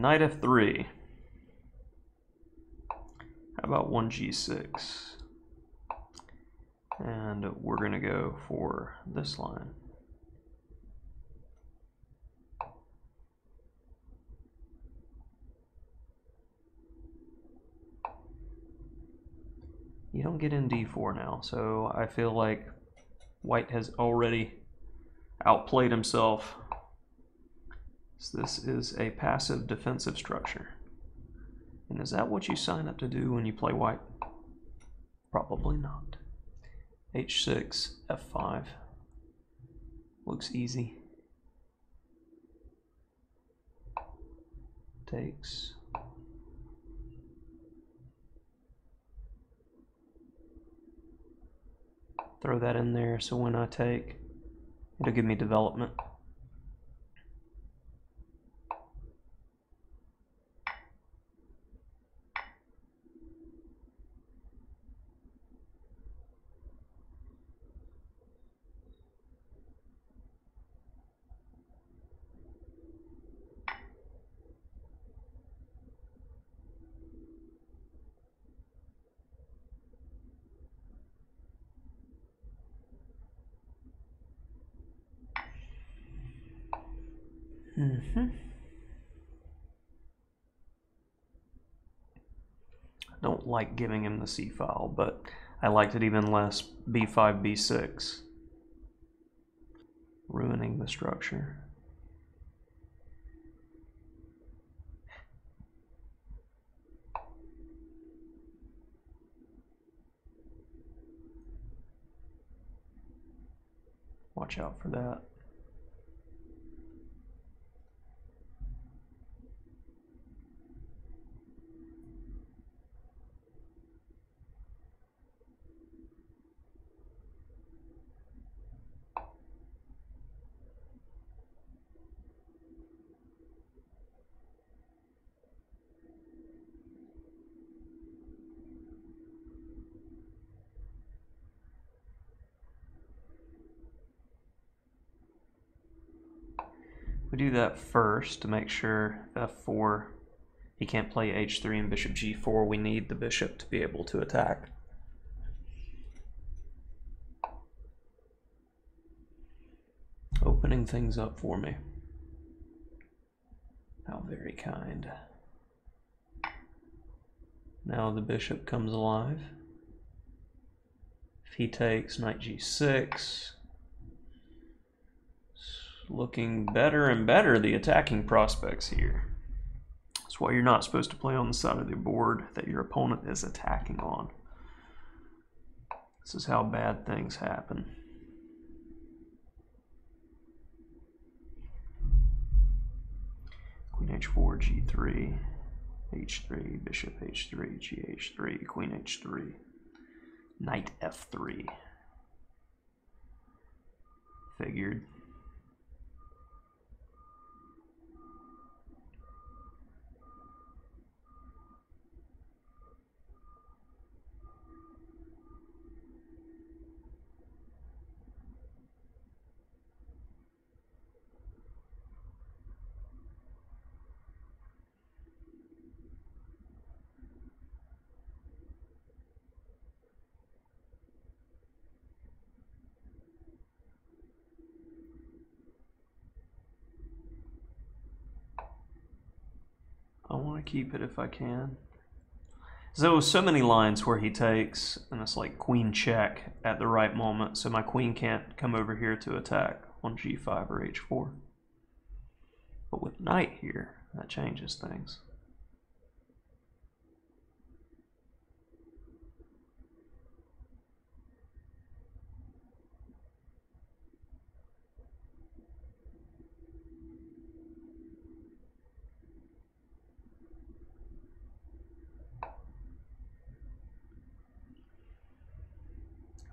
knight f3. How about 1g6? And we're going to go for this line. You don't get in d4 now, so I feel like white has already outplayed himself. So this is a passive defensive structure. And is that what you sign up to do when you play white? Probably not. h6, f5. Looks easy. Takes. Throw that in there so when I take, it'll give me development. Mm-hmm. Don't like giving him the C file, but I liked it even less B5, B6. Ruining the structure. Watch out for that. We do that first to make sure uh, f4, he can't play h3 and bishop g4. We need the bishop to be able to attack. Opening things up for me. How very kind. Now the bishop comes alive. If he takes knight g6, looking better and better, the attacking prospects here. That's why you're not supposed to play on the side of the board that your opponent is attacking on. This is how bad things happen. Queen h4, g3, h3, bishop h3, gh3, queen h3, knight f3. Figured. I want to keep it if I can. So so many lines where he takes, and it's like queen check at the right moment, so my queen can't come over here to attack on g5 or h4. But with knight here, that changes things.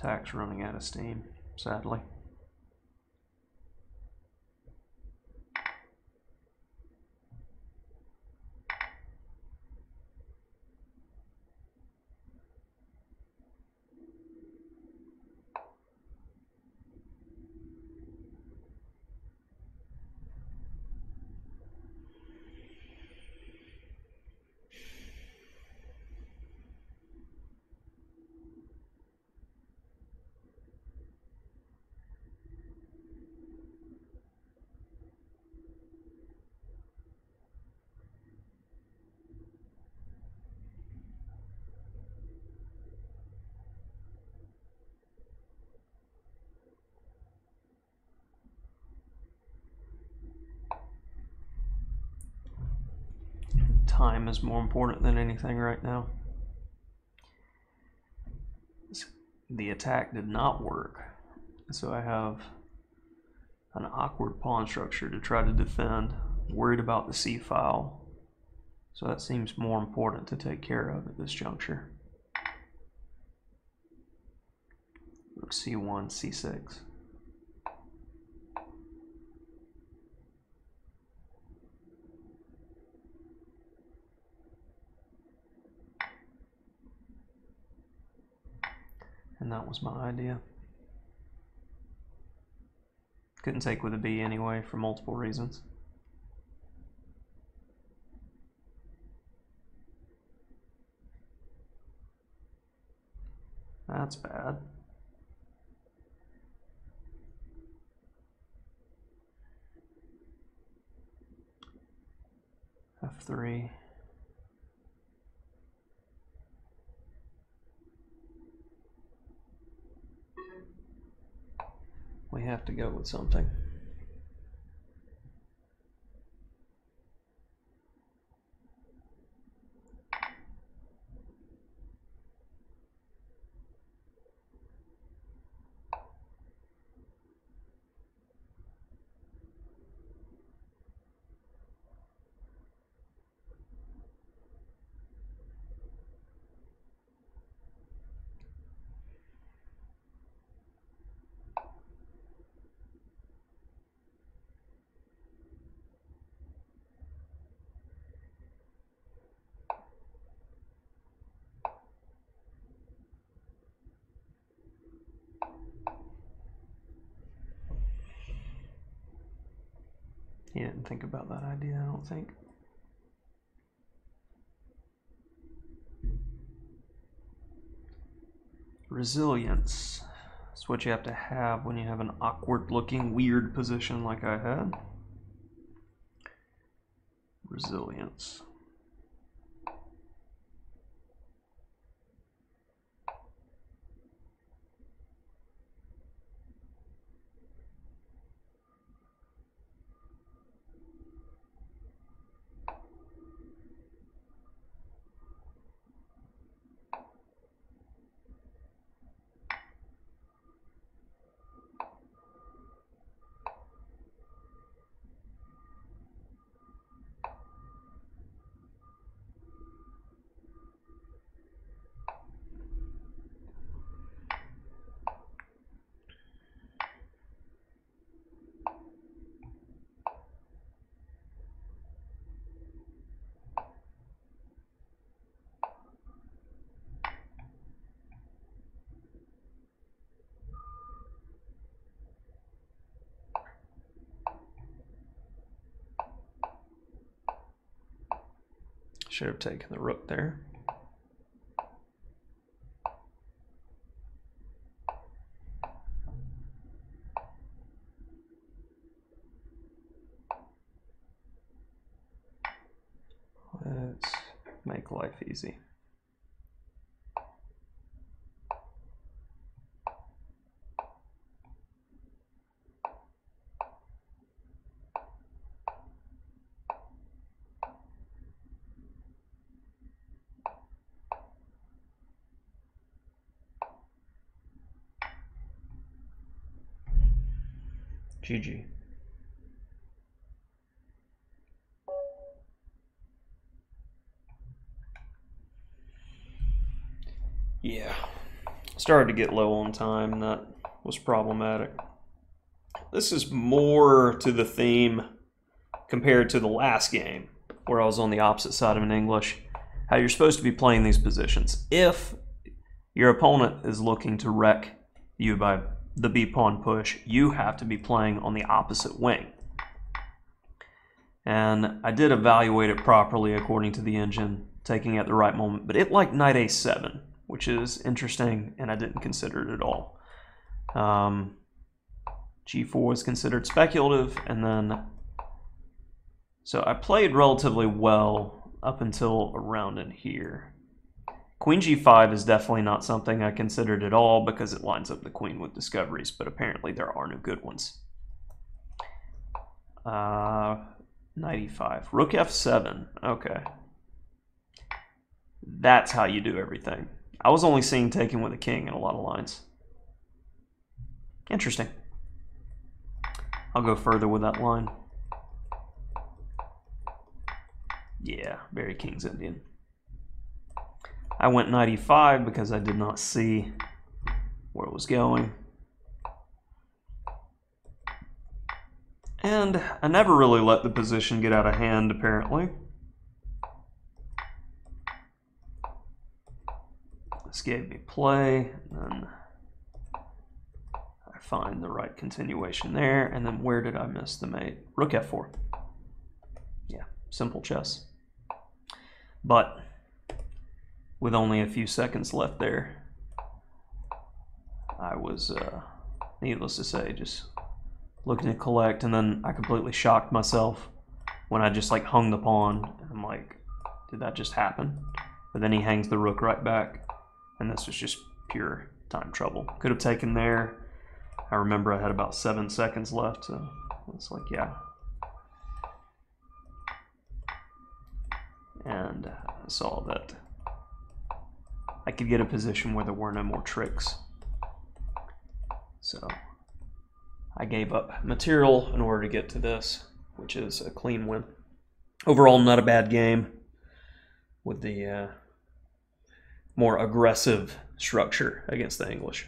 Attack's running out of steam, sadly. Time is more important than anything right now. The attack did not work, so I have an awkward pawn structure to try to defend, worried about the c-file. So that seems more important to take care of at this juncture. Rook c1, c6. And that was my idea. Couldn't take with a B anyway for multiple reasons. That's bad. F3. We have to go with something. He didn't think about that idea, I don't think. Resilience. That's what you have to have when you have an awkward looking, weird position like I had. Resilience. Should have taken the rook there. Let's make life easy. GG. Yeah, started to get low on time, that was problematic. This is more to the theme compared to the last game, where I was on the opposite side of an English, how you're supposed to be playing these positions. If your opponent is looking to wreck you by the b pawn push, you have to be playing on the opposite wing. And I did evaluate it properly according to the engine, taking at the right moment, but it liked knight a7, which is interesting, and I didn't consider it at all. Um, g4 was considered speculative, and then so I played relatively well up until around in here. Queen g5 is definitely not something I considered at all because it lines up the queen with discoveries, but apparently there are no good ones. Uh, 95. Rook f7. Okay. That's how you do everything. I was only seeing taken with a king in a lot of lines. Interesting. I'll go further with that line. Yeah, very King's Indian. I went 95 because I did not see where it was going. And I never really let the position get out of hand, apparently. This gave me play, and I find the right continuation there, and then where did I miss the mate? Rook f4. Yeah, simple chess. But with only a few seconds left there, I was, uh, needless to say, just looking to collect, and then I completely shocked myself when I just like hung the pawn. I'm like, did that just happen? But then he hangs the rook right back, and this was just pure time trouble. Could have taken there. I remember I had about seven seconds left, so it's like, yeah. And I saw that I could get a position where there were no more tricks. So I gave up material in order to get to this, which is a clean win. Overall, not a bad game with the uh, more aggressive structure against the English.